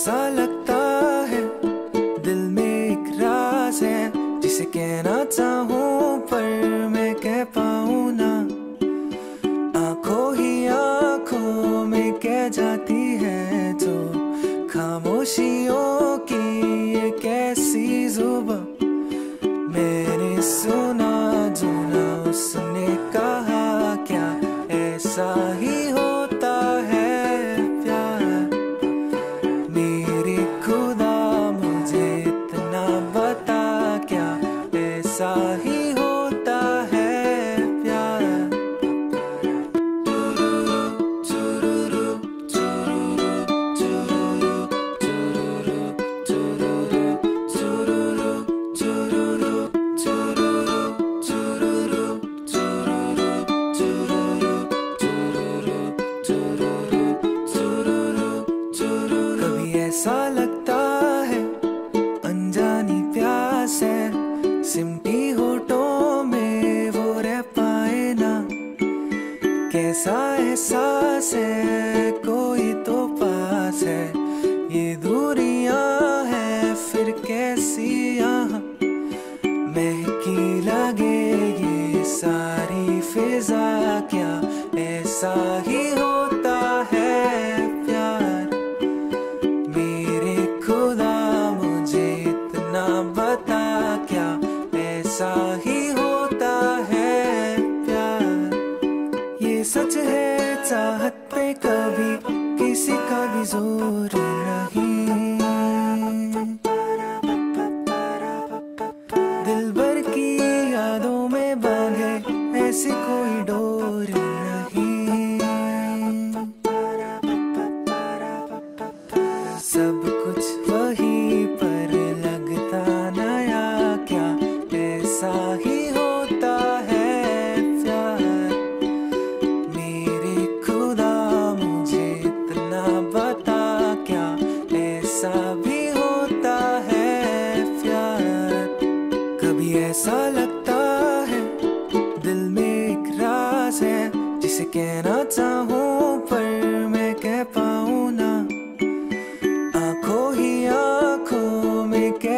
ऐसा लगता है, दिल में एक राज है, जिसे कहना चाहूँ, पर मैं कह पाऊँ ना। आँखों ही आँखों में कह जाती है जो खामोशियों की ये कैसी जुबा। मैंने सुना जो ना उसने कहा, क्या ऐसा ही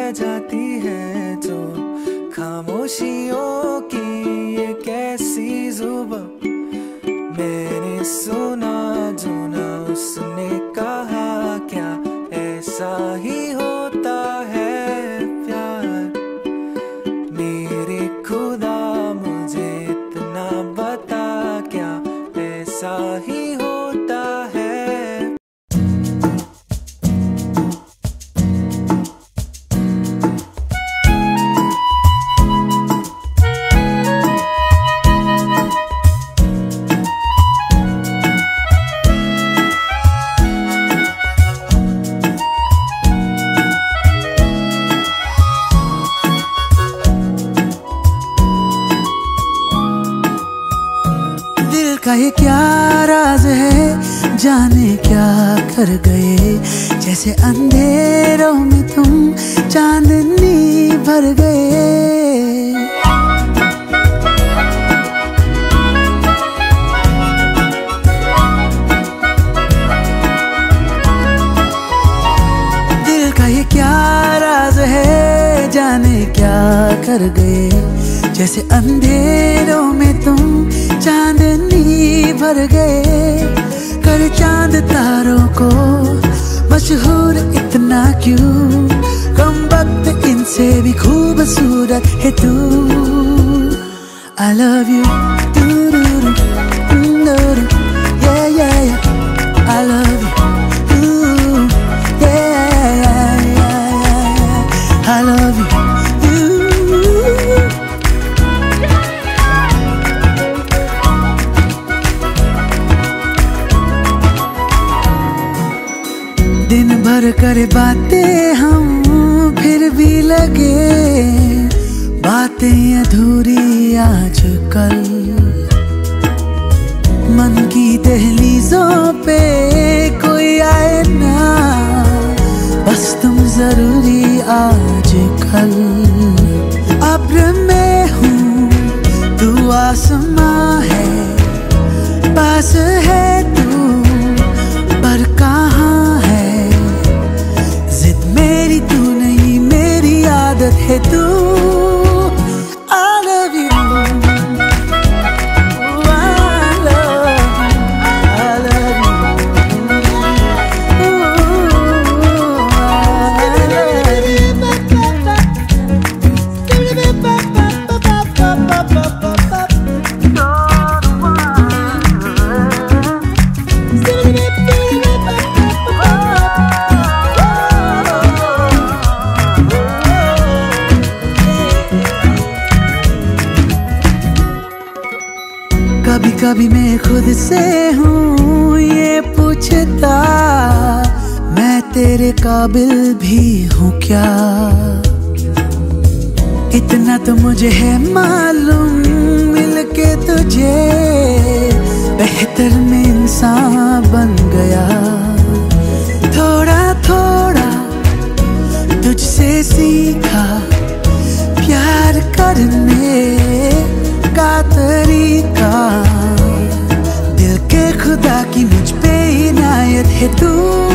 कह जाती है जो खामोशियों की ये कैसी जुबा मैंने सुना क्या राज है? जाने क्या कर गए? जैसे अंधेरों में तुम चांदनी भर गए। दिल का ये क्या राज है? जाने क्या कर गए? जैसे अंधेरों में तुम भर गए, कर चाँद तारों को। मशहूर इतना क्यों? कम वक्त इनसे भी खूबसूरत है तू। आई लव you पास है तू पर कहाँ है? जिद मेरी तू नहीं मेरी आदत है तू। कभी मैं खुद से हूँ ये पूछता, मैं तेरे काबिल भी हूँ क्या? इतना तो मुझे है मालूम, मिलके तुझे बेहतर में इंसान बन गया। थोड़ा थोड़ा तुझसे सीखा इनायत है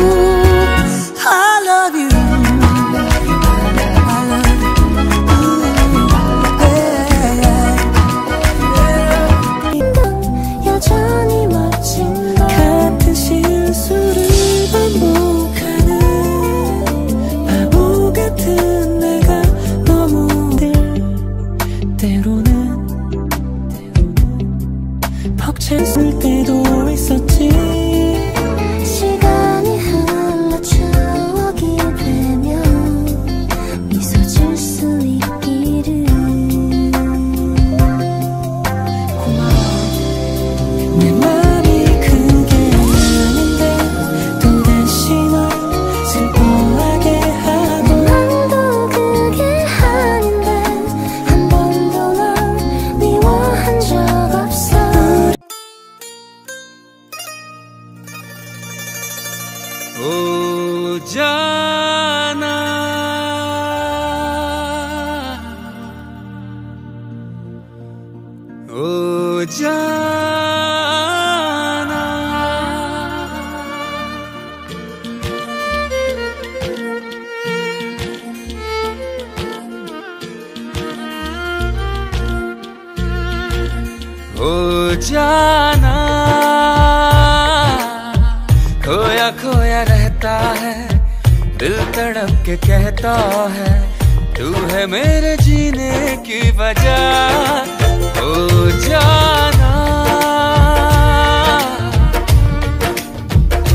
ओ जाना। खोया खोया रहता है, दिल तड़प के कहता है, तू है मेरे जीने की वजह। ओ जाना।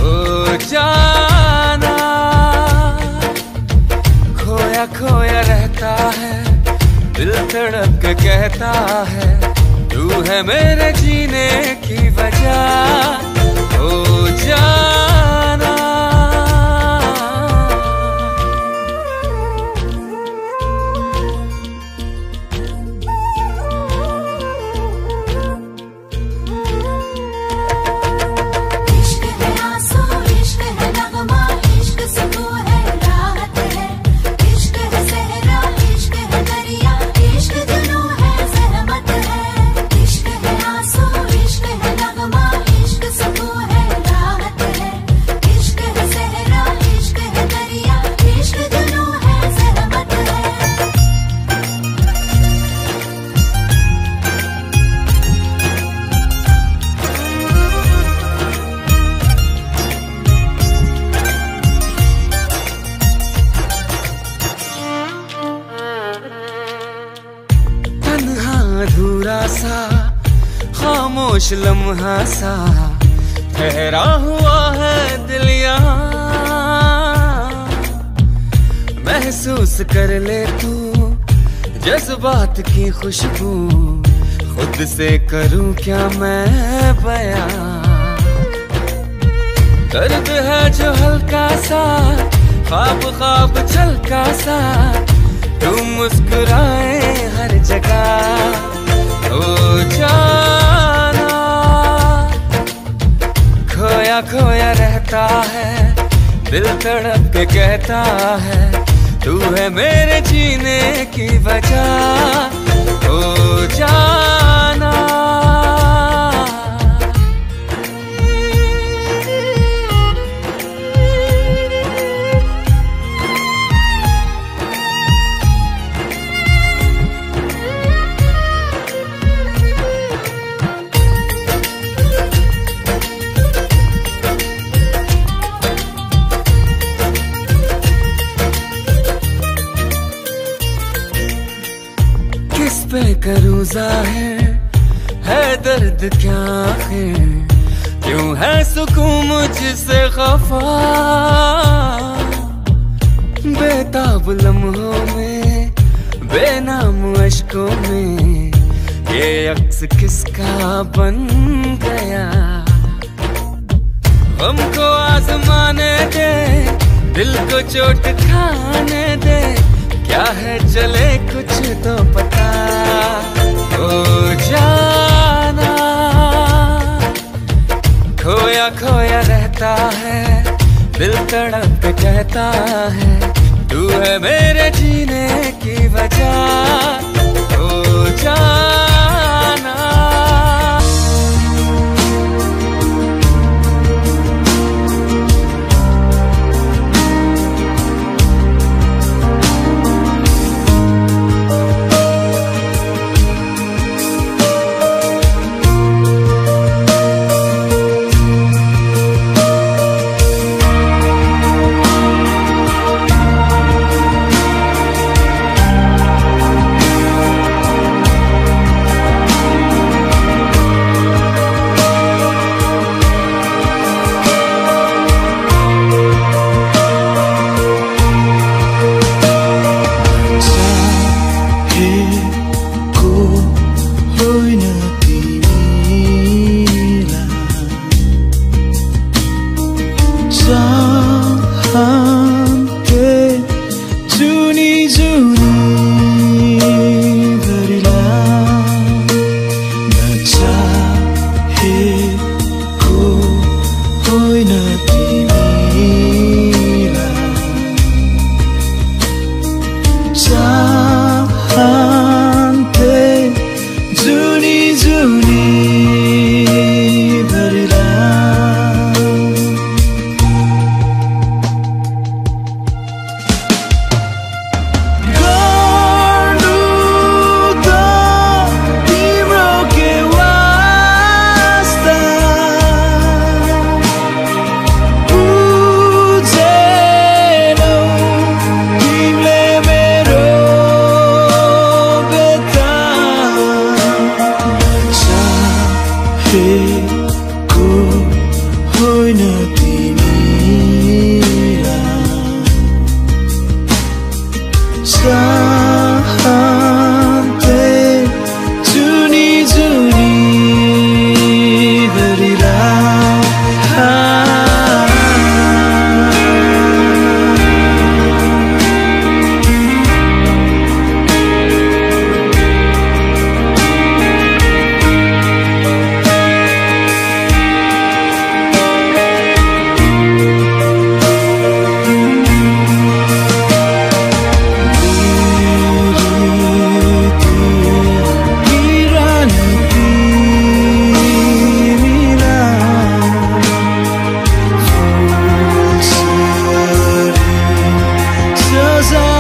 ओ जाना। खोया खोया रहता है, दिल तड़प के कहता है है मेरे जीने की वजह। हो जाना खामोश लम्हा सा ठहरा हुआ है दिल महसूस कर ले तू जज्बात की खुशबू, खुद से करूँ क्या मैं बयां? दर्द है जो हल्का सा, ख्वाब ख्वाब छलका सा तुम मुस्कुराए हर जगह। ओ जाना। खोया खोया रहता है, दिल तड़प के कहता है, तू है मेरे जीने की वजह हो जाना। करूँ ज़ाहिर? है दर्द क्या है क्यों है सुकून मुझसे खफा? बेताब लम्हों में, बेनाम अशकों में, ये अक्स किसका बन गया? हमको आजमाने दे, दिल को चोट खाने दे। क्या है चले कुछ तो पता? हो जाना। खोया खोया रहता है, दिल तड़प कहता है, तू है मेरे जीने की वजह। हो जाना। goes on.